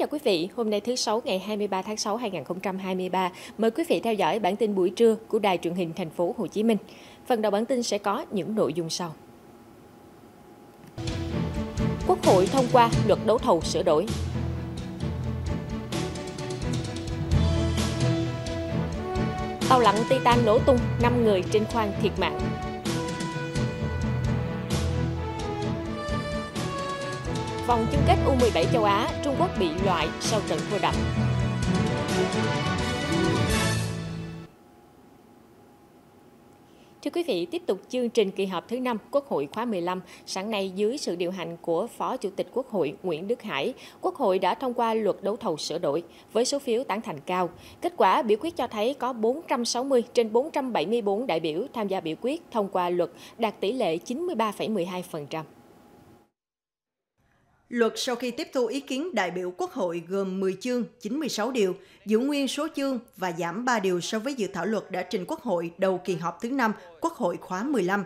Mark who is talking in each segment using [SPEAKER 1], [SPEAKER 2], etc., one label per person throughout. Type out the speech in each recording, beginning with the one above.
[SPEAKER 1] chào quý vị, hôm nay thứ Sáu ngày 23 tháng 6 2023. Mời quý vị theo dõi bản tin buổi trưa của Đài truyền hình thành phố Hồ Chí Minh. Phần đầu bản tin sẽ có những nội dung sau. Quốc hội thông qua luật đấu thầu sửa đổi. Tàu lặn Titan nổ tung, 5 người trên khoang thiệt mạng. Vòng chung kết U17 châu Á, Trung Quốc bị loại sau trận thua đậm. Thưa quý vị, tiếp tục chương trình kỳ họp thứ 5 Quốc hội khóa 15, sáng nay dưới sự điều hành của Phó Chủ tịch Quốc hội Nguyễn Đức Hải, Quốc hội đã thông qua luật đấu thầu sửa đổi với số phiếu tán thành cao. Kết quả biểu quyết cho thấy có 460 trên 474 đại biểu tham gia biểu quyết thông qua luật, đạt tỷ lệ 93,12%.
[SPEAKER 2] Luật sau khi tiếp thu ý kiến đại biểu Quốc hội gồm 10 chương, 96 điều, giữ nguyên số chương và giảm 3 điều so với dự thảo luật đã trình Quốc hội đầu kỳ họp thứ 5 Quốc hội khóa 15.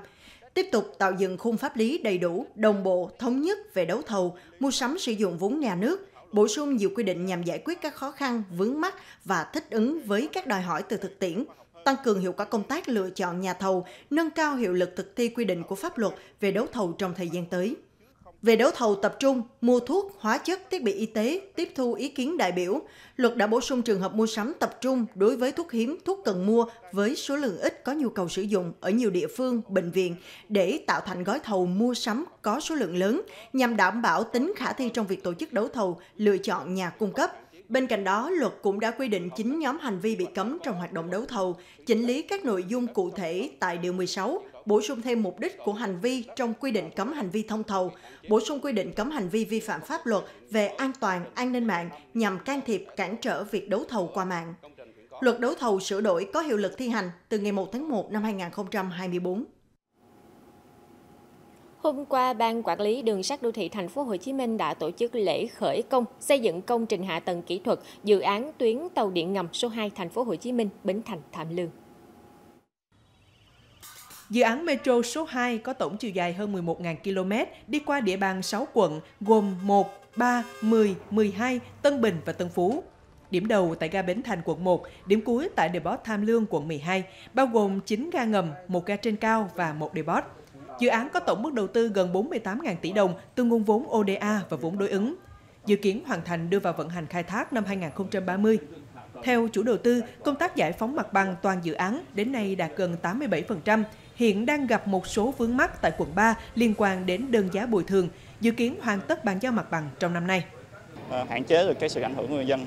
[SPEAKER 2] Tiếp tục tạo dựng khung pháp lý đầy đủ, đồng bộ, thống nhất về đấu thầu, mua sắm sử dụng vốn nhà nước, bổ sung nhiều quy định nhằm giải quyết các khó khăn, vướng mắc và thích ứng với các đòi hỏi từ thực tiễn, tăng cường hiệu quả công tác lựa chọn nhà thầu, nâng cao hiệu lực thực thi quy định của pháp luật về đấu thầu trong thời gian tới. Về đấu thầu tập trung, mua thuốc, hóa chất, thiết bị y tế, tiếp thu ý kiến đại biểu, luật đã bổ sung trường hợp mua sắm tập trung đối với thuốc hiếm, thuốc cần mua với số lượng ít có nhu cầu sử dụng ở nhiều địa phương, bệnh viện để tạo thành gói thầu mua sắm có số lượng lớn nhằm đảm bảo tính khả thi trong việc tổ chức đấu thầu, lựa chọn nhà cung cấp. Bên cạnh đó, luật cũng đã quy định 9 nhóm hành vi bị cấm trong hoạt động đấu thầu, chỉnh lý các nội dung cụ thể tại Điều 16, bổ sung thêm mục đích của hành vi trong quy định cấm hành vi thông thầu, bổ sung quy định cấm hành vi vi phạm pháp luật về an toàn, an ninh mạng nhằm can thiệp cản trở việc đấu thầu qua mạng. Luật đấu thầu sửa đổi có hiệu lực thi hành từ ngày 1 tháng 1 năm 2024.
[SPEAKER 1] Hôm qua, Ban Quản lý Đường sắt Đô thị Thành phố Hồ Chí Minh đã tổ chức lễ khởi công xây dựng công trình hạ tầng kỹ thuật dự án tuyến tàu điện ngầm số 2 Thành phố Hồ Chí Minh Bến Thành Tham Lương.
[SPEAKER 3] Dự án Metro số 2 có tổng chiều dài hơn 11.000 km, đi qua địa bàn 6 quận gồm 1, 3, 10, 12, Tân Bình và Tân Phú. Điểm đầu tại ga Bến Thành quận 1, điểm cuối tại depot Tham Lương quận 12, bao gồm 9 ga ngầm, một ga trên cao và một depot. Dự án có tổng mức đầu tư gần 48.000 tỷ đồng từ nguồn vốn ODA và vốn đối ứng. Dự kiến hoàn thành đưa vào vận hành khai thác năm 2030. Theo chủ đầu tư, công tác giải phóng mặt bằng toàn dự án đến nay đạt gần 87%, hiện đang gặp một số vướng mắc tại quận 3 liên quan đến đơn giá bồi thường, dự kiến hoàn tất bàn giao mặt bằng trong năm nay.
[SPEAKER 4] À, hạn chế được cái sự ảnh hưởng của người dân.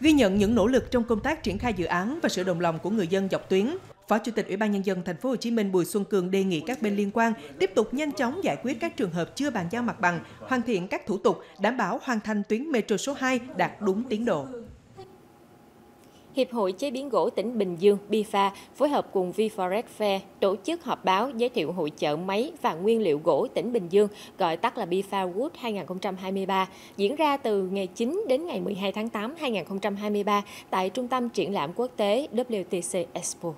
[SPEAKER 3] Ghi nhận những nỗ lực trong công tác triển khai dự án và sự đồng lòng của người dân dọc tuyến, Phó Chủ tịch Ủy ban nhân dân thành phố Hồ Chí Minh Bùi Xuân Cường đề nghị các bên liên quan tiếp tục nhanh chóng giải quyết các trường hợp chưa bàn giao mặt bằng, hoàn thiện các thủ tục, đảm bảo hoàn thành tuyến metro số 2 đạt đúng tiến độ.
[SPEAKER 1] Hiệp hội Chế biến gỗ tỉnh Bình Dương BIFA phối hợp cùng VForest Fair tổ chức họp báo giới thiệu hội chợ máy và nguyên liệu gỗ tỉnh Bình Dương, gọi tắt là BIFA Wood 2023, diễn ra từ ngày 9 đến ngày 12 tháng 8 2023 tại Trung tâm Triển lãm Quốc tế WTC Expo.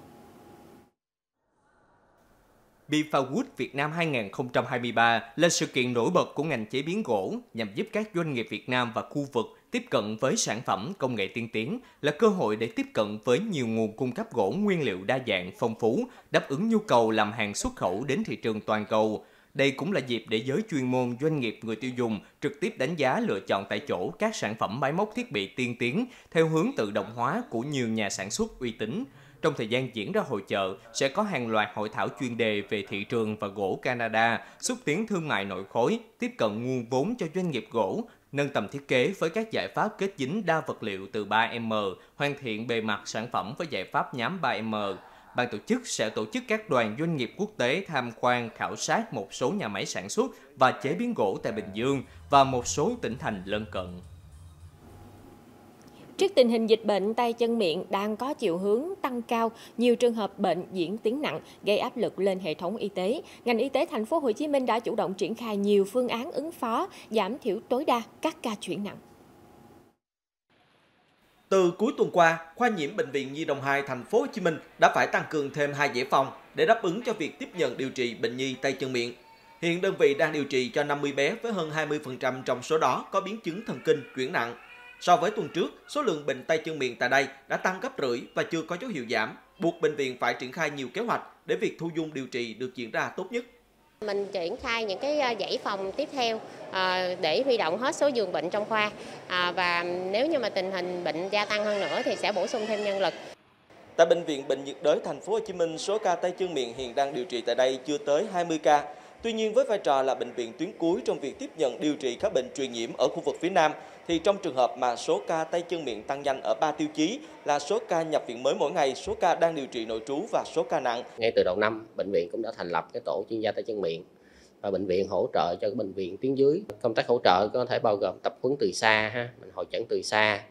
[SPEAKER 5] BIFA Wood Việt Nam 2023 là sự kiện nổi bật của ngành chế biến gỗ nhằm giúp các doanh nghiệp Việt Nam và khu vực tiếp cận với sản phẩm công nghệ tiên tiến là cơ hội để tiếp cận với nhiều nguồn cung cấp gỗ nguyên liệu đa dạng, phong phú, đáp ứng nhu cầu làm hàng xuất khẩu đến thị trường toàn cầu. Đây cũng là dịp để giới chuyên môn, doanh nghiệp, người tiêu dùng trực tiếp đánh giá lựa chọn tại chỗ các sản phẩm máy móc thiết bị tiên tiến theo hướng tự động hóa của nhiều nhà sản xuất uy tín. Trong thời gian diễn ra hội chợ, sẽ có hàng loạt hội thảo chuyên đề về thị trường và gỗ Canada, xúc tiến thương mại nội khối, tiếp cận nguồn vốn cho doanh nghiệp gỗ, nâng tầm thiết kế với các giải pháp kết dính đa vật liệu từ 3M, hoàn thiện bề mặt sản phẩm với giải pháp nhám 3M. Ban tổ chức sẽ tổ chức các đoàn doanh nghiệp quốc tế tham quan khảo sát một số nhà máy sản xuất và chế biến gỗ tại Bình Dương và một số tỉnh thành lân cận.
[SPEAKER 1] Trước tình hình dịch bệnh tay chân miệng đang có chiều hướng tăng cao, nhiều trường hợp bệnh diễn tiến nặng gây áp lực lên hệ thống y tế. Ngành y tế thành phố Hồ Chí Minh đã chủ động triển khai nhiều phương án ứng phó, giảm thiểu tối đa các ca chuyển nặng.
[SPEAKER 6] Từ cuối tuần qua, khoa nhiễm bệnh viện Nhi đồng 2 thành phố Hồ Chí Minh đã phải tăng cường thêm hai giải phòng để đáp ứng cho việc tiếp nhận điều trị bệnh nhi tay chân miệng. Hiện đơn vị đang điều trị cho 50 bé với hơn 20% trong số đó có biến chứng thần kinh chuyển nặng So với tuần trước, số lượng bệnh tay chân miệng tại đây đã tăng gấp rưỡi và chưa có dấu hiệu giảm, buộc bệnh viện phải triển khai nhiều kế hoạch để việc thu dung điều trị được diễn ra tốt nhất.
[SPEAKER 7] Mình triển khai những cái dãy phòng tiếp theo à, để huy động hết số giường bệnh trong khoa à, và nếu như mà tình hình bệnh gia tăng hơn nữa thì sẽ bổ sung thêm nhân lực.
[SPEAKER 6] Tại bệnh viện Bệnh nhiệt đới thành phố Hồ Chí Minh, số ca tay chân miệng hiện đang điều trị tại đây chưa tới 20 ca. Tuy nhiên với vai trò là bệnh viện tuyến cuối trong việc tiếp nhận điều trị các bệnh truyền nhiễm ở khu vực phía Nam, thì trong trường hợp mà số ca tay chân miệng tăng nhanh ở ba tiêu chí là số ca nhập viện mới mỗi ngày, số ca đang điều trị nội trú và số ca nặng.
[SPEAKER 8] Ngay từ đầu năm, bệnh viện cũng đã thành lập cái tổ chuyên gia tay chân miệng và bệnh viện hỗ trợ cho bệnh viện tuyến dưới. Công tác hỗ trợ có thể bao gồm tập huấn từ xa, ha, mình hội chẩn từ xa,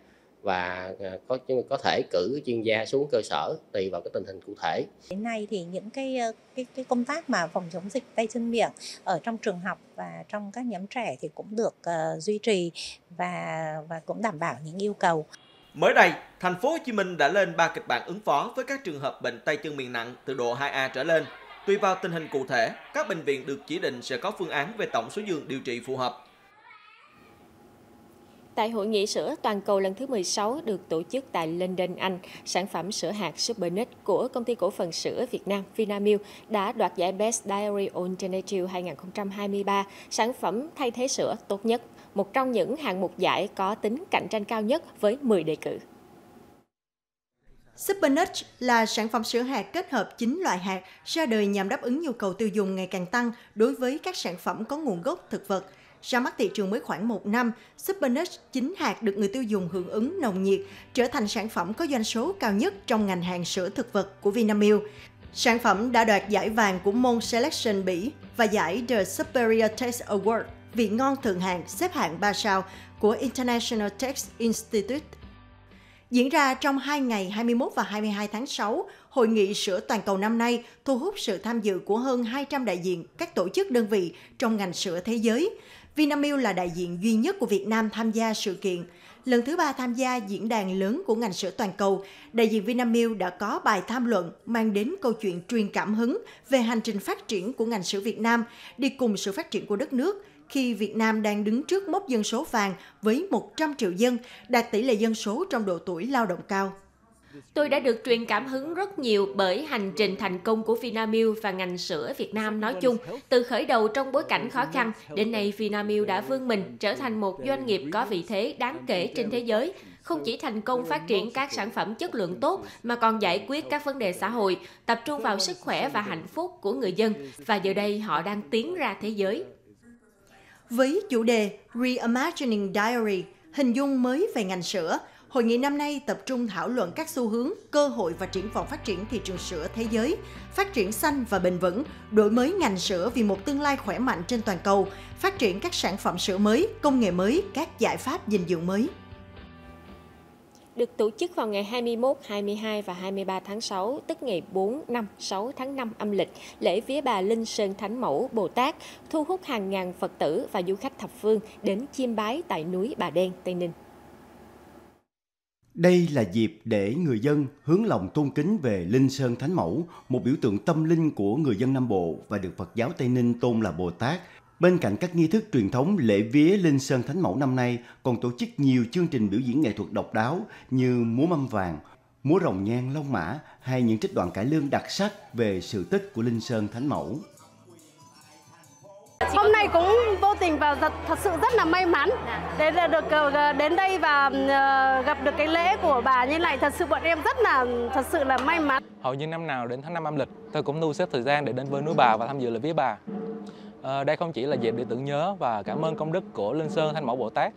[SPEAKER 8] và à, có có thể cử chuyên gia xuống cơ sở tùy vào cái tình hình cụ thể.
[SPEAKER 9] Đến nay thì những cái ờ, cái cái công tác mà phòng chống dịch tay chân miệng ở trong trường học và trong các nhóm trẻ thì cũng được uh, duy trì và và cũng đảm bảo những yêu cầu.
[SPEAKER 6] Mới đây, thành phố Hồ Chí Minh đã lên 3 kịch bản ứng phó với các trường hợp bệnh tay chân miệng nặng từ độ 2A trở lên. Tùy vào tình hình cụ thể, các bệnh viện được chỉ định sẽ có phương án về tổng số giường điều trị phù hợp.
[SPEAKER 1] Tại hội nghị sữa toàn cầu lần thứ 16 được tổ chức tại London, Anh, sản phẩm sữa hạt Supernet của công ty cổ phần sữa Việt Nam Vinamilk đã đoạt giải Best Dairy Alternative 2023, sản phẩm thay thế sữa tốt nhất, một trong những hạng mục giải có tính cạnh tranh cao nhất với 10 đề cử.
[SPEAKER 2] Supernut là sản phẩm sữa hạt kết hợp 9 loại hạt ra đời nhằm đáp ứng nhu cầu tiêu dùng ngày càng tăng đối với các sản phẩm có nguồn gốc thực vật – ra mắt thị trường mới khoảng một năm, Supernus chính hạt được người tiêu dùng hưởng ứng nồng nhiệt, trở thành sản phẩm có doanh số cao nhất trong ngành hàng sữa thực vật của Vinamilk. Sản phẩm đã đoạt giải vàng của Mon Selection Bỉ và giải The Superior Taste Award vị ngon thượng hạng xếp hạng 3 sao của International Taste Institute. Diễn ra trong 2 ngày 21 và 22 tháng 6, Hội nghị sữa toàn cầu năm nay thu hút sự tham dự của hơn 200 đại diện các tổ chức đơn vị trong ngành sữa thế giới. Vinamilk là đại diện duy nhất của Việt Nam tham gia sự kiện. Lần thứ ba tham gia diễn đàn lớn của ngành sữa toàn cầu, đại diện Vinamilk đã có bài tham luận mang đến câu chuyện truyền cảm hứng về hành trình phát triển của ngành sữa Việt Nam đi cùng sự phát triển của đất nước khi Việt Nam đang đứng trước mốc dân số vàng với 100 triệu dân, đạt tỷ lệ dân số trong độ tuổi lao động cao.
[SPEAKER 1] Tôi đã được truyền cảm hứng rất nhiều bởi hành trình thành công của Vinamilk và ngành sữa Việt Nam nói chung. Từ khởi đầu trong bối cảnh khó khăn, đến nay Vinamilk đã vươn mình trở thành một doanh nghiệp có vị thế đáng kể trên thế giới, không chỉ thành công phát triển các sản phẩm chất lượng tốt mà còn giải quyết các vấn đề xã hội, tập trung vào sức khỏe và hạnh phúc của người dân và giờ đây họ đang tiến ra thế giới.
[SPEAKER 2] Với chủ đề Reimagining Diary, hình dung mới về ngành sữa, Hội nghị năm nay tập trung thảo luận các xu hướng, cơ hội và triển vọng phát triển thị trường sữa thế giới, phát triển xanh và bền vững, đổi mới ngành sữa vì một tương lai khỏe mạnh trên toàn cầu, phát triển các sản phẩm sữa mới, công nghệ mới, các giải pháp dinh dưỡng mới
[SPEAKER 1] được tổ chức vào ngày 21, 22 và 23 tháng 6, tức ngày 4, 5, 6 tháng 5 âm lịch, lễ vía bà Linh Sơn Thánh Mẫu Bồ Tát thu hút hàng ngàn Phật tử và du khách thập phương đến chiêm bái tại núi Bà Đen, Tây Ninh.
[SPEAKER 10] Đây là dịp để người dân hướng lòng tôn kính về Linh Sơn Thánh Mẫu, một biểu tượng tâm linh của người dân Nam Bộ và được Phật giáo Tây Ninh tôn là Bồ Tát. Bên cạnh các nghi thức truyền thống lễ vía Linh Sơn Thánh Mẫu năm nay còn tổ chức nhiều chương trình biểu diễn nghệ thuật độc đáo như múa mâm vàng, múa rồng nhang long mã hay những trích đoạn cải lương đặc sắc về sự tích của Linh Sơn Thánh Mẫu.
[SPEAKER 11] Hôm nay cũng vô tình và thật, sự rất là may mắn để được ờ, đến đây và ờ, gặp được cái lễ của bà như này thật sự bọn em rất là thật sự là may mắn.
[SPEAKER 12] Hầu như năm nào đến tháng 5 âm lịch tôi cũng thu xếp thời gian để đến với núi bà và tham dự lễ vía bà. À, đây không chỉ là dịp để tưởng nhớ và cảm ơn công đức của Linh Sơn Thanh Mẫu Bồ Tát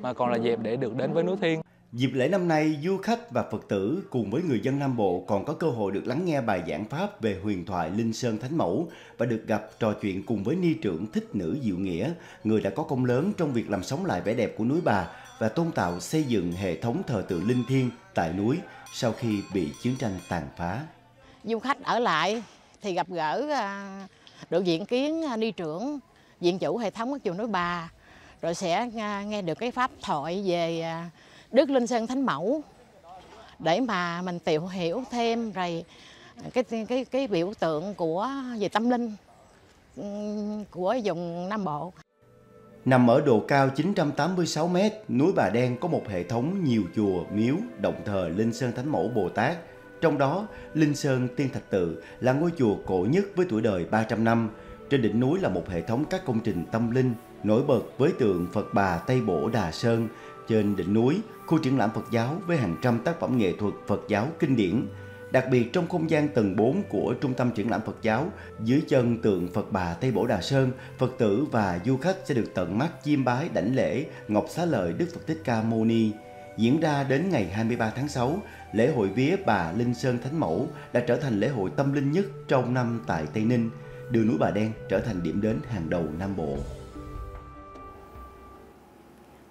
[SPEAKER 12] mà còn là dịp để được đến với núi Thiên.
[SPEAKER 10] Dịp lễ năm nay, du khách và Phật tử cùng với người dân Nam Bộ còn có cơ hội được lắng nghe bài giảng Pháp về huyền thoại Linh Sơn Thánh Mẫu và được gặp trò chuyện cùng với ni trưởng Thích Nữ Diệu Nghĩa, người đã có công lớn trong việc làm sống lại vẻ đẹp của núi Bà và tôn tạo xây dựng hệ thống thờ tự linh thiêng tại núi sau khi bị chiến tranh tàn phá.
[SPEAKER 13] Du khách ở lại thì gặp gỡ à, đội diện kiến à, ni trưởng, diện chủ hệ thống của chùa núi Bà, rồi sẽ à, nghe được cái pháp thoại về Đức Linh Sơn Thánh Mẫu để mà mình tìm hiểu thêm rồi cái cái cái biểu tượng của về tâm linh của vùng Nam Bộ.
[SPEAKER 10] Nằm ở độ cao 986 m, núi Bà Đen có một hệ thống nhiều chùa, miếu, động thờ Linh Sơn Thánh Mẫu Bồ Tát. Trong đó, Linh Sơn Tiên Thạch Tự là ngôi chùa cổ nhất với tuổi đời 300 năm. Trên đỉnh núi là một hệ thống các công trình tâm linh nổi bật với tượng Phật Bà Tây Bổ Đà Sơn. Trên đỉnh núi, khu triển lãm Phật giáo với hàng trăm tác phẩm nghệ thuật Phật giáo kinh điển. Đặc biệt trong không gian tầng 4 của Trung tâm triển lãm Phật giáo, dưới chân tượng Phật Bà Tây Bổ Đà Sơn, Phật tử và du khách sẽ được tận mắt chiêm bái đảnh lễ Ngọc Xá Lợi Đức Phật Thích Ca Mâu Ni. Diễn ra đến ngày 23 tháng 6, lễ hội vía Bà Linh Sơn Thánh Mẫu đã trở thành lễ hội tâm linh nhất trong năm tại Tây Ninh, đưa núi Bà Đen trở thành điểm đến hàng đầu Nam Bộ.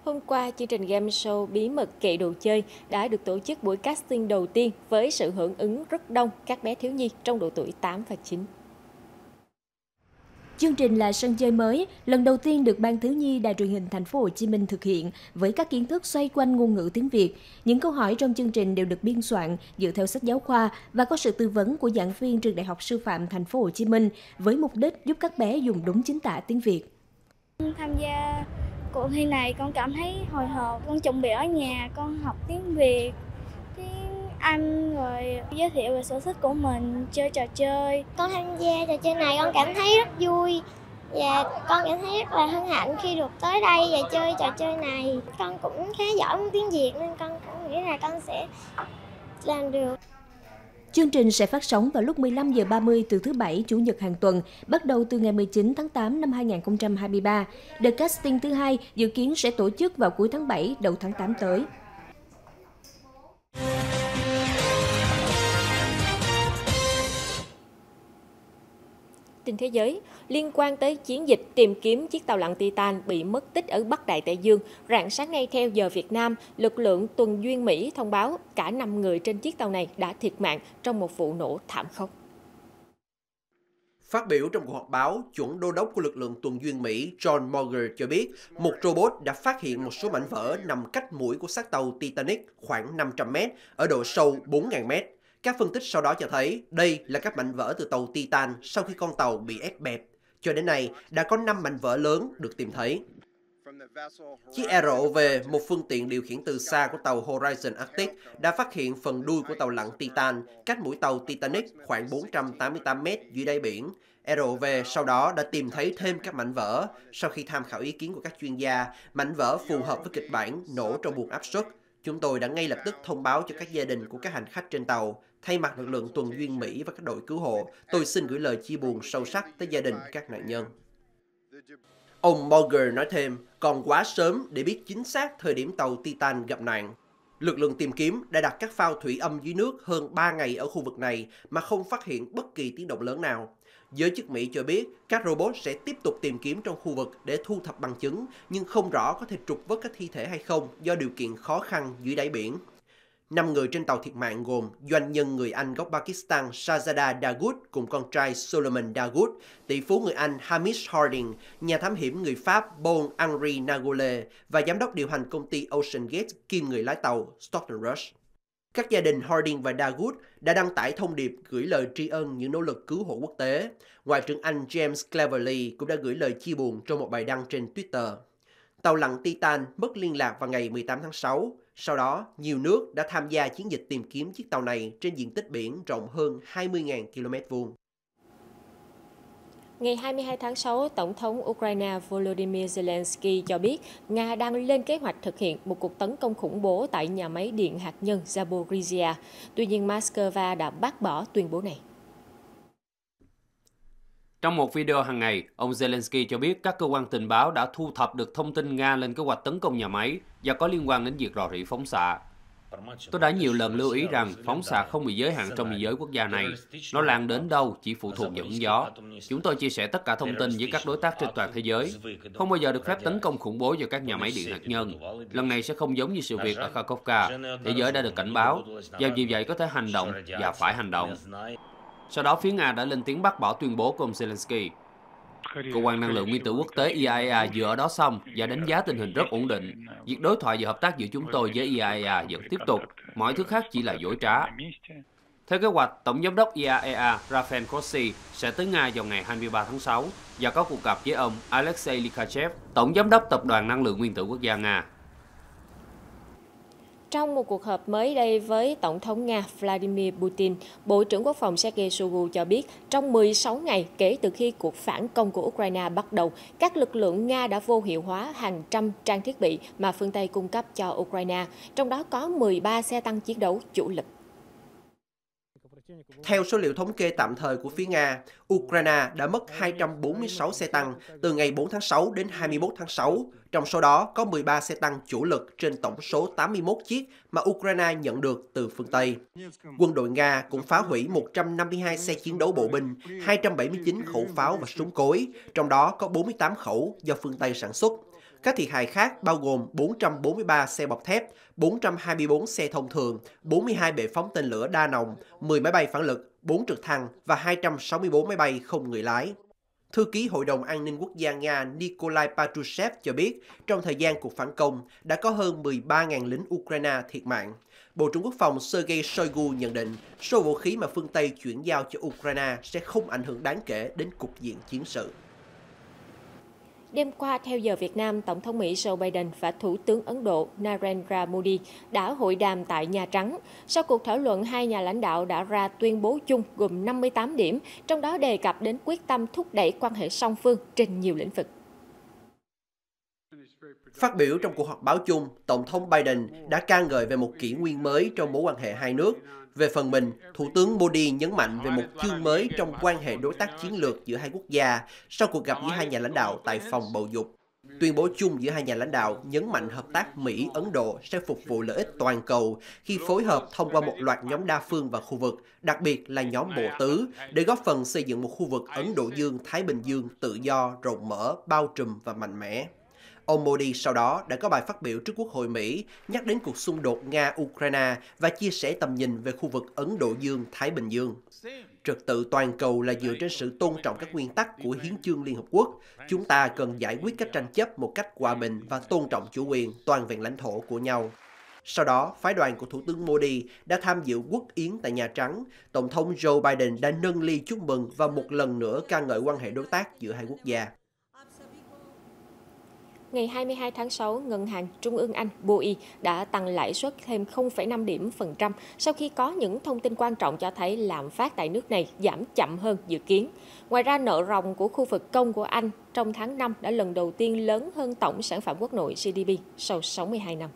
[SPEAKER 1] Hôm qua, chương trình game show Bí mật kệ đồ chơi đã được tổ chức buổi casting đầu tiên với sự hưởng ứng rất đông các bé thiếu nhi trong độ tuổi 8 và 9.
[SPEAKER 14] Chương trình là sân chơi mới, lần đầu tiên được Ban Thiếu nhi Đài truyền hình Thành phố Hồ Chí Minh thực hiện với các kiến thức xoay quanh ngôn ngữ tiếng Việt. Những câu hỏi trong chương trình đều được biên soạn dựa theo sách giáo khoa và có sự tư vấn của giảng viên trường Đại học Sư phạm Thành phố Hồ Chí Minh với mục đích giúp các bé dùng đúng chính tả tiếng Việt.
[SPEAKER 15] Tham gia cuộc thi này con cảm thấy hồi hộp, con chuẩn bị ở nhà, con học tiếng Việt, tiếng Anh rồi giới thiệu về sở thích của mình, chơi trò chơi.
[SPEAKER 16] Con tham gia trò chơi này con cảm thấy rất vui và con cảm thấy rất là hân hạnh khi được tới đây và chơi trò chơi này. Con cũng khá giỏi môn tiếng Việt nên con cũng nghĩ là con sẽ làm được.
[SPEAKER 14] Chương trình sẽ phát sóng vào lúc 15 giờ 30 từ thứ Bảy, Chủ nhật hàng tuần, bắt đầu từ ngày 19 tháng 8 năm 2023. The Casting thứ hai dự kiến sẽ tổ chức vào cuối tháng 7, đầu tháng 8 tới.
[SPEAKER 1] Tin thế giới, liên quan tới chiến dịch tìm kiếm chiếc tàu lặn Titan bị mất tích ở Bắc Đại Tây Dương, rạng sáng nay theo giờ Việt Nam, lực lượng tuần duyên Mỹ thông báo cả 5 người trên chiếc tàu này đã thiệt mạng trong một vụ nổ thảm khốc.
[SPEAKER 17] Phát biểu trong cuộc họp báo, chuẩn đô đốc của lực lượng tuần duyên Mỹ John Mauger cho biết một robot đã phát hiện một số mảnh vỡ nằm cách mũi của xác tàu Titanic khoảng 500 mét ở độ sâu 4.000 mét. Các phân tích sau đó cho thấy đây là các mảnh vỡ từ tàu Titan sau khi con tàu bị ép bẹp. Cho đến nay, đã có 5 mảnh vỡ lớn được tìm thấy. Chiếc ROV, một phương tiện điều khiển từ xa của tàu Horizon Arctic, đã phát hiện phần đuôi của tàu lặn Titan cách mũi tàu Titanic khoảng 488 mét dưới đáy biển. ROV sau đó đã tìm thấy thêm các mảnh vỡ. Sau khi tham khảo ý kiến của các chuyên gia, mảnh vỡ phù hợp với kịch bản nổ trong buồng áp suất. Chúng tôi đã ngay lập tức thông báo cho các gia đình của các hành khách trên tàu. Thay mặt lực lượng tuần duyên Mỹ và các đội cứu hộ, tôi xin gửi lời chia buồn sâu sắc tới gia đình các nạn nhân. Ông Morgan nói thêm, còn quá sớm để biết chính xác thời điểm tàu Titan gặp nạn. Lực lượng tìm kiếm đã đặt các phao thủy âm dưới nước hơn 3 ngày ở khu vực này mà không phát hiện bất kỳ tiếng động lớn nào. Giới chức Mỹ cho biết các robot sẽ tiếp tục tìm kiếm trong khu vực để thu thập bằng chứng, nhưng không rõ có thể trục vớt các thi thể hay không do điều kiện khó khăn dưới đáy biển. Năm người trên tàu thiệt mạng gồm doanh nhân người Anh gốc Pakistan Shahzada Dawood cùng con trai Solomon Dawood, tỷ phú người Anh Hamish Harding, nhà thám hiểm người Pháp Bon Henri Nagole và giám đốc điều hành công ty Ocean Gate kiêm người lái tàu Stockton Rush. Các gia đình Harding và Dawood đã đăng tải thông điệp gửi lời tri ân những nỗ lực cứu hộ quốc tế. Ngoại trưởng Anh James Cleverly cũng đã gửi lời chia buồn trong một bài đăng trên Twitter. Tàu lặn Titan mất liên lạc vào ngày 18 tháng 6. Sau đó, nhiều nước đã tham gia chiến dịch tìm kiếm chiếc tàu này trên diện tích biển rộng hơn 20.000 km vuông.
[SPEAKER 1] Ngày 22 tháng 6, Tổng thống Ukraine Volodymyr Zelensky cho biết Nga đang lên kế hoạch thực hiện một cuộc tấn công khủng bố tại nhà máy điện hạt nhân Zaporizhia. Tuy nhiên, Moscow đã bác bỏ tuyên bố này.
[SPEAKER 18] Trong một video hàng ngày, ông Zelensky cho biết các cơ quan tình báo đã thu thập được thông tin Nga lên kế hoạch tấn công nhà máy và có liên quan đến việc rò rỉ phóng xạ. Tôi đã nhiều lần lưu ý rằng phóng xạ không bị giới hạn trong biên giới quốc gia này. Nó lan đến đâu chỉ phụ thuộc vào hướng gió. Chúng tôi chia sẻ tất cả thông tin với các đối tác trên toàn thế giới. Không bao giờ được phép tấn công khủng bố vào các nhà máy điện hạt nhân. Lần này sẽ không giống như sự việc ở Kharkovka. Thế giới đã được cảnh báo, và vì vậy có thể hành động và phải hành động. Sau đó, phía Nga đã lên tiếng bác bỏ tuyên bố của ông Zelensky. Cơ quan năng lượng nguyên tử quốc tế IAEA vừa ở đó xong và đánh giá tình hình rất ổn định. Việc đối thoại và hợp tác giữa chúng tôi với IAEA vẫn tiếp tục. Mọi thứ khác chỉ là dối trá. Theo kế hoạch, Tổng giám đốc IAEA Rafael Grossi sẽ tới Nga vào ngày 23 tháng 6 và có cuộc gặp với ông Alexei Likachev, Tổng giám đốc Tập đoàn Năng lượng Nguyên tử Quốc gia Nga.
[SPEAKER 1] Trong một cuộc họp mới đây với Tổng thống Nga Vladimir Putin, Bộ trưởng Quốc phòng Sergei Shoigu cho biết trong 16 ngày kể từ khi cuộc phản công của Ukraine bắt đầu, các lực lượng Nga đã vô hiệu hóa hàng trăm trang thiết bị mà phương Tây cung cấp cho Ukraine, trong đó có 13 xe tăng chiến đấu chủ lực.
[SPEAKER 17] Theo số liệu thống kê tạm thời của phía Nga, Ukraine đã mất 246 xe tăng từ ngày 4 tháng 6 đến 21 tháng 6. Trong số đó có 13 xe tăng chủ lực trên tổng số 81 chiếc mà Ukraine nhận được từ phương Tây. Quân đội Nga cũng phá hủy 152 xe chiến đấu bộ binh, 279 khẩu pháo và súng cối, trong đó có 48 khẩu do phương Tây sản xuất. Các thiệt hại khác bao gồm 443 xe bọc thép, 424 xe thông thường, 42 bệ phóng tên lửa đa nòng, 10 máy bay phản lực, 4 trực thăng và 264 máy bay không người lái. Thư ký Hội đồng An ninh Quốc gia Nga Nikolai Patrushev cho biết, trong thời gian cuộc phản công, đã có hơn 13.000 lính Ukraine thiệt mạng. Bộ trưởng Quốc phòng Sergei Shoigu nhận định, số vũ khí mà phương Tây chuyển giao cho Ukraine sẽ không ảnh hưởng đáng kể đến cục diện chiến sự.
[SPEAKER 1] Đêm qua, theo giờ Việt Nam, Tổng thống Mỹ Joe Biden và Thủ tướng Ấn Độ Narendra Modi đã hội đàm tại Nhà Trắng. Sau cuộc thảo luận, hai nhà lãnh đạo đã ra tuyên bố chung gồm 58 điểm, trong đó đề cập đến quyết tâm thúc đẩy quan hệ song phương trên nhiều lĩnh vực.
[SPEAKER 17] Phát biểu trong cuộc họp báo chung, Tổng thống Biden đã ca ngợi về một kỷ nguyên mới trong mối quan hệ hai nước. Về phần mình, Thủ tướng Modi nhấn mạnh về một chương mới trong quan hệ đối tác chiến lược giữa hai quốc gia sau cuộc gặp giữa hai nhà lãnh đạo tại phòng bầu dục. Tuyên bố chung giữa hai nhà lãnh đạo nhấn mạnh hợp tác Mỹ-Ấn Độ sẽ phục vụ lợi ích toàn cầu khi phối hợp thông qua một loạt nhóm đa phương và khu vực, đặc biệt là nhóm bộ tứ, để góp phần xây dựng một khu vực Ấn Độ Dương-Thái Bình Dương tự do, rộng mở, bao trùm và mạnh mẽ. Ông Modi sau đó đã có bài phát biểu trước Quốc hội Mỹ nhắc đến cuộc xung đột Nga-Ukraine và chia sẻ tầm nhìn về khu vực Ấn Độ Dương-Thái Bình Dương. Trật tự toàn cầu là dựa trên sự tôn trọng các nguyên tắc của Hiến chương Liên Hợp Quốc. Chúng ta cần giải quyết các tranh chấp một cách hòa bình và tôn trọng chủ quyền, toàn vẹn lãnh thổ của nhau. Sau đó, phái đoàn của Thủ tướng Modi đã tham dự quốc yến tại Nhà Trắng. Tổng thống Joe Biden đã nâng ly chúc mừng và một lần nữa ca ngợi quan hệ đối tác giữa hai quốc gia.
[SPEAKER 1] Ngày 22 tháng 6, Ngân hàng Trung ương Anh BOE đã tăng lãi suất thêm 0,5 điểm phần trăm sau khi có những thông tin quan trọng cho thấy lạm phát tại nước này giảm chậm hơn dự kiến. Ngoài ra, nợ ròng của khu vực công của Anh trong tháng 5 đã lần đầu tiên lớn hơn tổng sản phẩm quốc nội GDP sau 62 năm.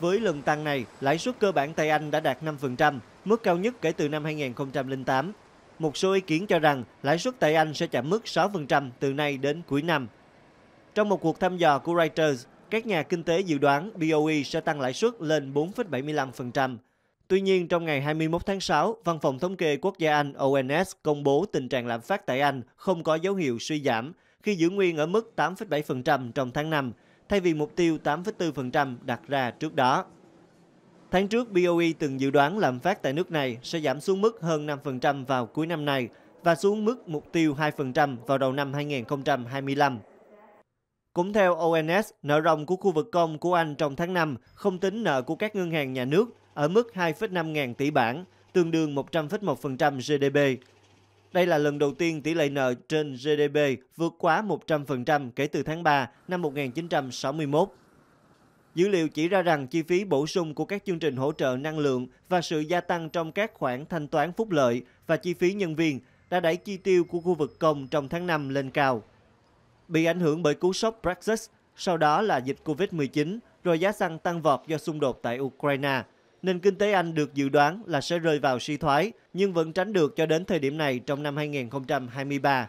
[SPEAKER 19] Với lần tăng này, lãi suất cơ bản tại Anh đã đạt 5%, mức cao nhất kể từ năm 2008 một số ý kiến cho rằng lãi suất tại Anh sẽ chạm mức 6% từ nay đến cuối năm. Trong một cuộc thăm dò của Reuters, các nhà kinh tế dự đoán BOE sẽ tăng lãi suất lên 4,75%. Tuy nhiên, trong ngày 21 tháng 6, Văn phòng Thống kê Quốc gia Anh ONS công bố tình trạng lạm phát tại Anh không có dấu hiệu suy giảm khi giữ nguyên ở mức 8,7% trong tháng 5, thay vì mục tiêu 8,4% đặt ra trước đó. Tháng trước, BOE từng dự đoán lạm phát tại nước này sẽ giảm xuống mức hơn 5% vào cuối năm nay và xuống mức mục tiêu 2% vào đầu năm 2025. Cũng theo ONS, nợ ròng của khu vực công của Anh trong tháng 5 không tính nợ của các ngân hàng nhà nước ở mức 2,5 ngàn tỷ bảng, tương đương 100,1% GDP. Đây là lần đầu tiên tỷ lệ nợ trên GDP vượt quá 100% kể từ tháng 3 năm 1961. Dữ liệu chỉ ra rằng chi phí bổ sung của các chương trình hỗ trợ năng lượng và sự gia tăng trong các khoản thanh toán phúc lợi và chi phí nhân viên đã đẩy chi tiêu của khu vực công trong tháng 5 lên cao. Bị ảnh hưởng bởi cú sốc Brexit, sau đó là dịch Covid-19, rồi giá xăng tăng vọt do xung đột tại Ukraine. Nền kinh tế Anh được dự đoán là sẽ rơi vào suy thoái, nhưng vẫn tránh được cho đến thời điểm này trong năm 2023.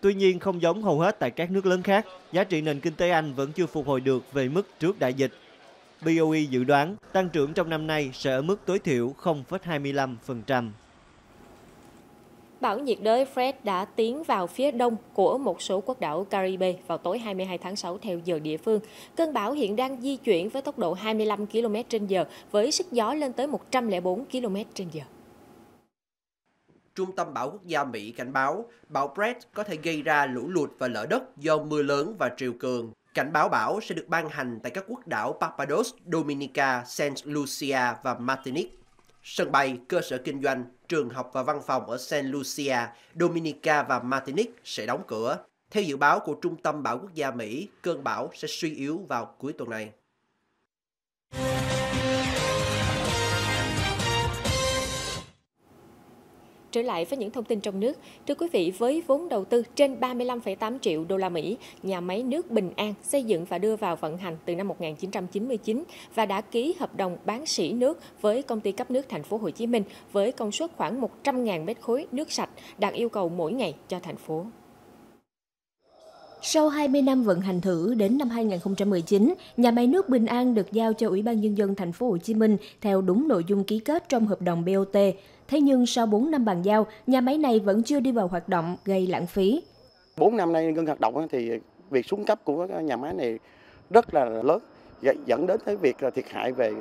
[SPEAKER 19] Tuy nhiên, không giống hầu hết tại các nước lớn khác, giá trị nền kinh tế Anh vẫn chưa phục hồi được về mức trước đại dịch. BOE dự đoán tăng trưởng trong năm nay sẽ ở mức tối thiểu 0,25%.
[SPEAKER 1] Bão nhiệt đới Fred đã tiến vào phía đông của một số quốc đảo Caribe vào tối 22 tháng 6 theo giờ địa phương. Cơn bão hiện đang di chuyển với tốc độ 25 km h với sức gió lên tới 104 km h
[SPEAKER 17] Trung tâm Bão Quốc gia Mỹ cảnh báo bão Brett có thể gây ra lũ lụt và lở đất do mưa lớn và triều cường. Cảnh báo bão sẽ được ban hành tại các quốc đảo Barbados, Dominica, Saint Lucia và Martinique. Sân bay, cơ sở kinh doanh, trường học và văn phòng ở Saint Lucia, Dominica và Martinique sẽ đóng cửa. Theo dự báo của Trung tâm Bão Quốc gia Mỹ, cơn bão sẽ suy yếu vào cuối tuần này.
[SPEAKER 1] Trở lại với những thông tin trong nước, thưa quý vị, với vốn đầu tư trên 35,8 triệu đô la Mỹ, nhà máy nước Bình An xây dựng và đưa vào vận hành từ năm 1999 và đã ký hợp đồng bán sỉ nước với công ty cấp nước thành phố Hồ Chí Minh với công suất khoảng 100.000 mét khối nước sạch đạt yêu cầu mỗi ngày cho thành phố.
[SPEAKER 14] Sau 20 năm vận hành thử đến năm 2019, nhà máy nước Bình An được giao cho Ủy ban nhân dân thành phố Hồ Chí Minh theo đúng nội dung ký kết trong hợp đồng BOT. Thế nhưng sau 4 năm bàn giao, nhà máy này vẫn chưa đi vào hoạt động gây lãng phí.
[SPEAKER 20] 4 năm nay ngưng hoạt động thì việc xuống cấp của nhà máy này rất là lớn dẫn đến tới việc là thiệt hại về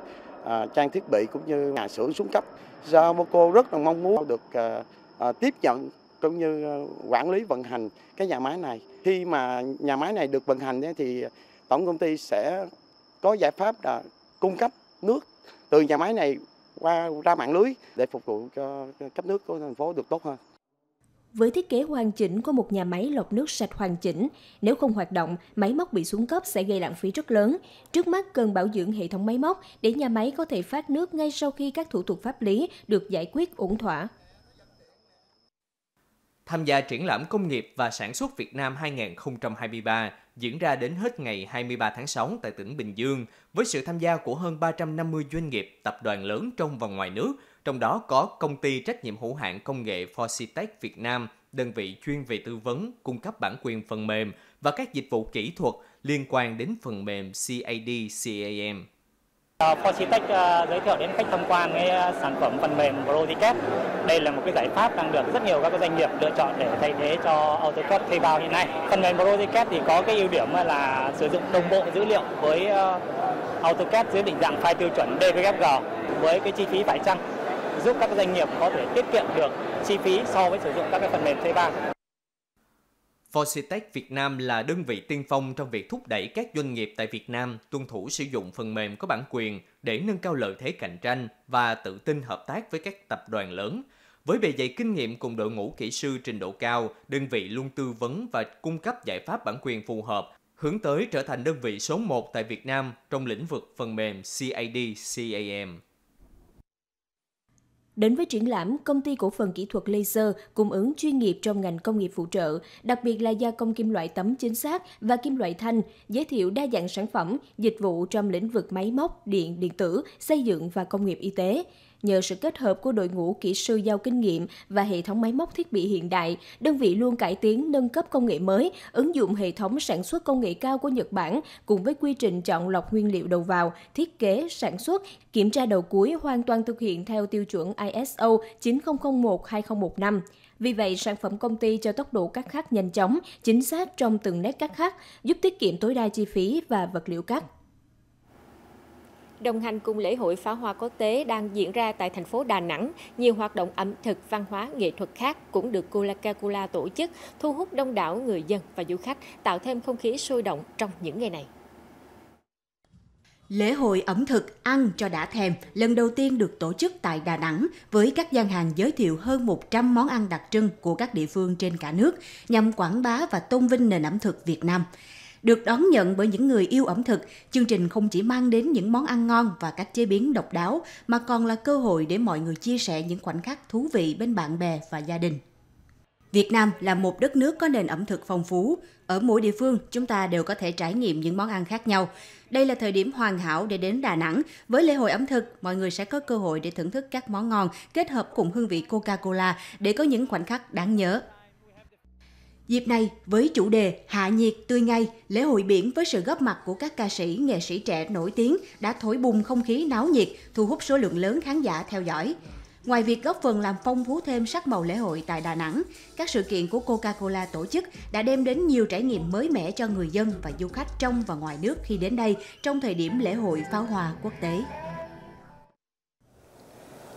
[SPEAKER 20] à, trang thiết bị cũng như nhà xưởng xuống cấp. do Samoco rất là mong muốn được à, à, tiếp nhận cũng như ờ, quản lý vận hành cái nhà máy này. Khi mà nhà máy này được vận hành thì tổng công ty sẽ có giải pháp là cung cấp nước từ nhà máy này qua ra mạng lưới để phục vụ cho cấp nước của thành phố được tốt hơn.
[SPEAKER 14] Với thiết kế hoàn chỉnh của một nhà máy lọc nước sạch hoàn chỉnh, nếu không hoạt động, máy móc bị xuống cấp sẽ gây lãng phí rất lớn. Trước mắt cần bảo dưỡng hệ thống máy móc để nhà máy có thể phát nước ngay sau khi các thủ tục pháp lý được giải quyết ổn thỏa.
[SPEAKER 5] Tham gia triển lãm công nghiệp và sản xuất Việt Nam 2023 diễn ra đến hết ngày 23 tháng 6 tại tỉnh Bình Dương với sự tham gia của hơn 350 doanh nghiệp, tập đoàn lớn trong và ngoài nước, trong đó có công ty trách nhiệm hữu hạn công nghệ Forcitech Việt Nam, đơn vị chuyên về tư vấn, cung cấp bản quyền phần mềm và các dịch vụ kỹ thuật liên quan đến phần mềm CAD CAM.
[SPEAKER 21] Ờ, Forcitech ờ, giới thiệu đến khách tham quan cái ờ, sản phẩm phần mềm ProtiCAD. Đây là một cái giải pháp đang được rất nhiều các doanh nghiệp lựa chọn để thay thế cho AutoCAD thuê bao hiện nay. Phần mềm ProtiCAD thì có cái ưu điểm là sử dụng đồng bộ dữ liệu với AutoCAD dưới định dạng file tiêu chuẩn DVFG với cái chi phí phải chăng, giúp các doanh nghiệp có thể tiết kiệm được chi phí so với sử dụng các cái phần mềm thuê bao.
[SPEAKER 5] Forcitech Việt Nam là đơn vị tiên phong trong việc thúc đẩy các doanh nghiệp tại Việt Nam tuân thủ sử dụng phần mềm có bản quyền để nâng cao lợi thế cạnh tranh và tự tin hợp tác với các tập đoàn lớn. Với bề dày kinh nghiệm cùng đội ngũ kỹ sư trình độ cao, đơn vị luôn tư vấn và cung cấp giải pháp bản quyền phù hợp, hướng tới trở thành đơn vị số 1 tại Việt Nam trong lĩnh vực phần mềm CAD CAM.
[SPEAKER 14] Đến với triển lãm, công ty cổ phần kỹ thuật laser cung ứng chuyên nghiệp trong ngành công nghiệp phụ trợ, đặc biệt là gia công kim loại tấm chính xác và kim loại thanh, giới thiệu đa dạng sản phẩm, dịch vụ trong lĩnh vực máy móc, điện, điện tử, xây dựng và công nghiệp y tế. Nhờ sự kết hợp của đội ngũ kỹ sư giàu kinh nghiệm và hệ thống máy móc thiết bị hiện đại, đơn vị luôn cải tiến nâng cấp công nghệ mới, ứng dụng hệ thống sản xuất công nghệ cao của Nhật Bản cùng với quy trình chọn lọc nguyên liệu đầu vào, thiết kế, sản xuất, kiểm tra đầu cuối hoàn toàn thực hiện theo tiêu chuẩn ISO 9001-2015. Vì vậy, sản phẩm công ty cho tốc độ cắt khắc nhanh chóng, chính xác trong từng nét cắt khắc, giúp tiết kiệm tối đa chi phí và vật liệu cắt.
[SPEAKER 1] Đồng hành cùng lễ hội pháo hoa quốc tế đang diễn ra tại thành phố Đà Nẵng, nhiều hoạt động ẩm thực, văn hóa, nghệ thuật khác cũng được Kula Kakula tổ chức, thu hút đông đảo người dân và du khách, tạo thêm không khí sôi động trong những ngày này.
[SPEAKER 22] Lễ hội ẩm thực ăn cho đã thèm lần đầu tiên được tổ chức tại Đà Nẵng với các gian hàng giới thiệu hơn 100 món ăn đặc trưng của các địa phương trên cả nước nhằm quảng bá và tôn vinh nền ẩm thực Việt Nam. Được đón nhận bởi những người yêu ẩm thực, chương trình không chỉ mang đến những món ăn ngon và cách chế biến độc đáo, mà còn là cơ hội để mọi người chia sẻ những khoảnh khắc thú vị bên bạn bè và gia đình. Việt Nam là một đất nước có nền ẩm thực phong phú. Ở mỗi địa phương, chúng ta đều có thể trải nghiệm những món ăn khác nhau. Đây là thời điểm hoàn hảo để đến Đà Nẵng. Với lễ hội ẩm thực, mọi người sẽ có cơ hội để thưởng thức các món ngon kết hợp cùng hương vị Coca-Cola để có những khoảnh khắc đáng nhớ. Dịp này, với chủ đề Hạ nhiệt tươi ngay, lễ hội biển với sự góp mặt của các ca sĩ, nghệ sĩ trẻ nổi tiếng đã thổi bùng không khí náo nhiệt, thu hút số lượng lớn khán giả theo dõi. Ngoài việc góp phần làm phong phú thêm sắc màu lễ hội tại Đà Nẵng, các sự kiện của Coca-Cola tổ chức đã đem đến nhiều trải nghiệm mới mẻ cho người dân và du khách trong và ngoài nước khi đến đây trong thời điểm lễ hội pháo hoa quốc tế.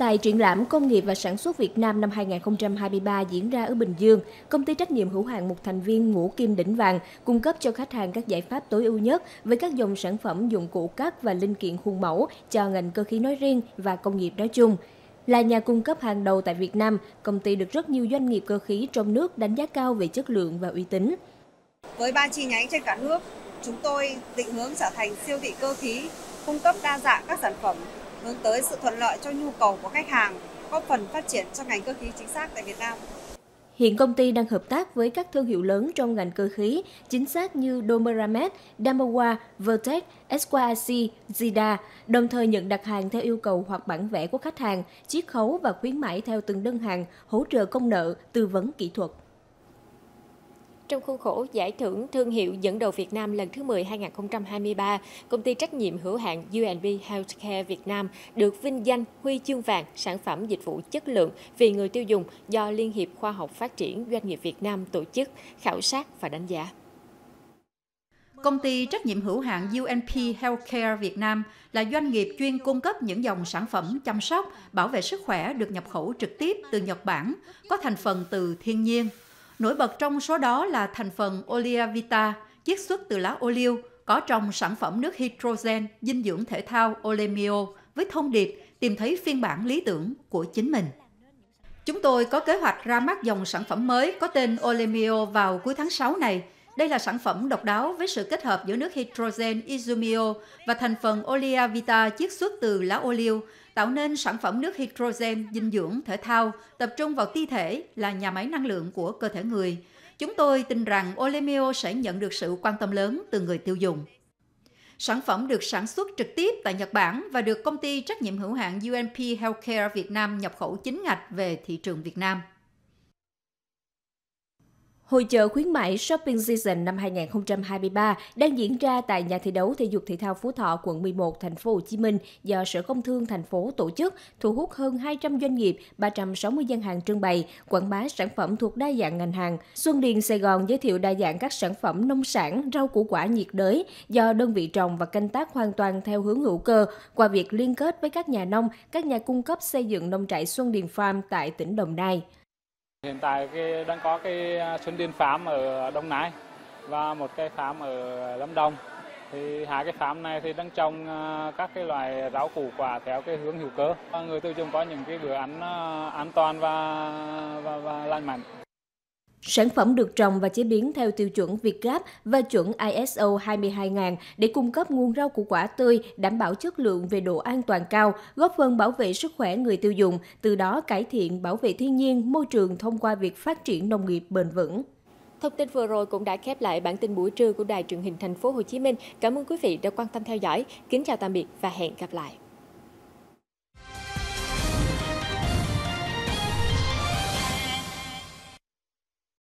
[SPEAKER 14] Tại triển lãm Công nghiệp và Sản xuất Việt Nam năm 2023 diễn ra ở Bình Dương, công ty trách nhiệm hữu hạn một thành viên Ngũ Kim Đỉnh Vàng cung cấp cho khách hàng các giải pháp tối ưu nhất với các dòng sản phẩm dụng cụ cắt và linh kiện khuôn mẫu cho ngành cơ khí nói riêng và công nghiệp nói chung. Là nhà cung cấp hàng đầu tại Việt Nam, công ty được rất nhiều doanh nghiệp cơ khí trong nước đánh giá cao về chất lượng và uy tín.
[SPEAKER 23] Với ba chi nhánh trên cả nước, chúng tôi định hướng trở thành siêu thị cơ khí, cung cấp đa dạng các sản phẩm hướng tới sự thuận lợi cho nhu cầu của khách hàng, góp phần phát triển cho ngành cơ khí chính xác tại Việt Nam.
[SPEAKER 14] Hiện công ty đang hợp tác với các thương hiệu lớn trong ngành cơ khí, chính xác như Domeramet, Damawa, Vertex, Esquire, Zida, đồng thời nhận đặt hàng theo yêu cầu hoặc bản vẽ của khách hàng, chiết khấu và khuyến mãi theo từng đơn hàng, hỗ trợ công nợ, tư vấn kỹ thuật. Trong khuôn khổ giải thưởng thương hiệu dẫn đầu Việt Nam lần thứ 10 2023, công ty trách nhiệm hữu hạn UNB Healthcare Việt Nam được vinh danh huy chương vàng sản phẩm dịch vụ chất lượng vì người tiêu dùng do Liên hiệp Khoa học Phát triển Doanh nghiệp Việt Nam tổ chức khảo sát và đánh giá.
[SPEAKER 24] Công ty trách nhiệm hữu hạn UNP Healthcare Việt Nam là doanh nghiệp chuyên cung cấp những dòng sản phẩm chăm sóc, bảo vệ sức khỏe được nhập khẩu trực tiếp từ Nhật Bản, có thành phần từ thiên nhiên, Nổi bật trong số đó là thành phần Olia Vita, chiết xuất từ lá ô liu, có trong sản phẩm nước hydrogen dinh dưỡng thể thao Olemio với thông điệp tìm thấy phiên bản lý tưởng của chính mình. Chúng tôi có kế hoạch ra mắt dòng sản phẩm mới có tên Olemio vào cuối tháng 6 này. Đây là sản phẩm độc đáo với sự kết hợp giữa nước hydrogen Izumio và thành phần Olea Vita chiết xuất từ lá ô liu tạo nên sản phẩm nước hydrogen dinh dưỡng thể thao tập trung vào ti thể là nhà máy năng lượng của cơ thể người. Chúng tôi tin rằng Olemio sẽ nhận được sự quan tâm lớn từ người tiêu dùng. Sản phẩm được sản xuất trực tiếp tại Nhật Bản và được công ty trách nhiệm hữu hạn UNP Healthcare Việt Nam nhập khẩu chính ngạch về thị trường Việt Nam.
[SPEAKER 14] Hội chợ khuyến mại Shopping Season năm 2023 đang diễn ra tại nhà thi đấu thể dục thể thao Phú Thọ, quận 11, thành phố Hồ Chí Minh do Sở Công Thương thành phố tổ chức, thu hút hơn 200 doanh nghiệp, 360 gian hàng trưng bày, quảng bá sản phẩm thuộc đa dạng ngành hàng. Xuân Điền Sài Gòn giới thiệu đa dạng các sản phẩm nông sản, rau củ quả nhiệt đới do đơn vị trồng và canh tác hoàn toàn theo hướng hữu cơ qua việc liên kết với các nhà nông, các nhà cung cấp xây dựng nông trại Xuân Điền Farm tại tỉnh Đồng Nai.
[SPEAKER 25] Hiện tại cái, đang có cái à, Xuân Điên Farm ở Đông Nai và một cái farm ở Lâm Đồng. Thì hai cái farm này thì đang trồng à, các cái loại rau củ quả theo cái hướng hữu cơ. Người tiêu dùng có những cái bữa ăn à, an toàn và và, và lành mạnh.
[SPEAKER 14] Sản phẩm được trồng và chế biến theo tiêu chuẩn Việt Gap và chuẩn ISO 22000 để cung cấp nguồn rau củ quả tươi, đảm bảo chất lượng về độ an toàn cao, góp phần bảo vệ sức khỏe người tiêu dùng, từ đó cải thiện bảo vệ thiên nhiên, môi trường thông qua việc phát triển nông nghiệp bền vững. Thông tin vừa rồi cũng đã khép lại bản tin buổi trưa của Đài truyền hình thành phố Hồ Chí Minh. Cảm ơn quý vị đã quan tâm theo dõi. Kính chào tạm biệt và hẹn gặp lại.